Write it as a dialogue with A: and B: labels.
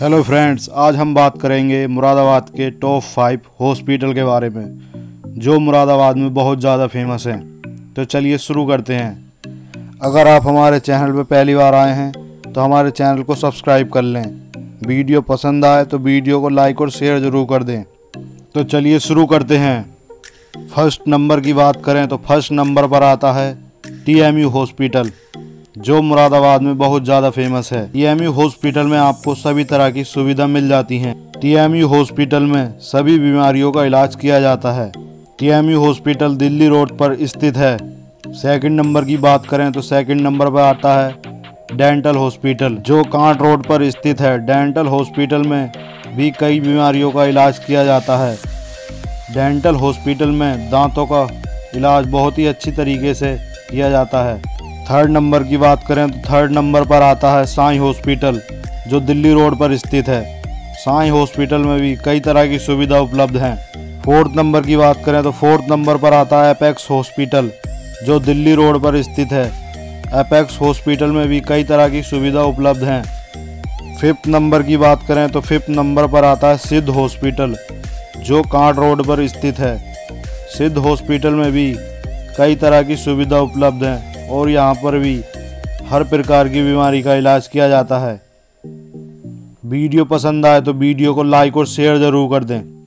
A: Hello friends आज हम बात करेंगे मुरादाबाद के टॉप फाइव हॉस्पिटल के बारे में, जो मुरादाबाद में बहुत ज़्यादा फ़ेमस हैं। तो चलिए शुरू करते हैं। अगर आप हमारे चैनल पर पहली बार आए हैं तो हमारे चैनल को सब्सक्राइब कर लें। वीडियो पसंद आए तो वीडियो को लाइक और शेयर ज़रूर कर दें। तो चलिए शुरू करते हैं। फ़र्स्ट नंबर की बात करें तो फ़र्स्ट नंबर पर आता है टीएमयू हॉस्पिटल जो मुरादाबाद में बहुत ज़्यादा फ़ेमस है। टीएमयू हॉस्पिटल में आपको सभी तरह की सुविधा मिल जाती हैं। टीएमयू हॉस्पिटल में सभी बीमारियों का इलाज किया जाता है। टीएमयू हॉस्पिटल दिल्ली रोड पर स्थित है। सेकंड नंबर की बात करें तो सेकंड नंबर पर आता है डेंटल हॉस्पिटल जो कांट रोड पर स्थित है। डेंटल हॉस्पिटल में भी कई बीमारियों का इलाज किया जाता है। डेंटल हॉस्पिटल में दांतों का इलाज बहुत ही अच्छी तरीके से किया जाता है। थर्ड नंबर की बात करें तो थर्ड नंबर पर आता है साई हॉस्पिटल, जो दिल्ली रोड पर स्थित है। साई हॉस्पिटल में भी कई तरह की सुविधा उपलब्ध हैं। फोर्थ नंबर की बात करें तो फोर्थ नंबर पर आता है अपेक्स हॉस्पिटल, जो दिल्ली रोड पर स्थित है। अपेक्स हॉस्पिटल में भी कई तरह की सुविधा उपलब्ध हैं। फिफ्थ नंबर की बात करें तो फिफ्थ नंबर पर आता है सिद्ध हॉस्पिटल, जो कांट रोड पर स्थित है। सिद्ध हॉस्पिटल में भी कई तरह की सुविधा उपलब्ध है। और यहाँ पर भी हर प्रकार की बीमारी का इलाज किया जाता है। वीडियो पसंद आए तो वीडियो को लाइक और शेयर ज़रूर कर दें।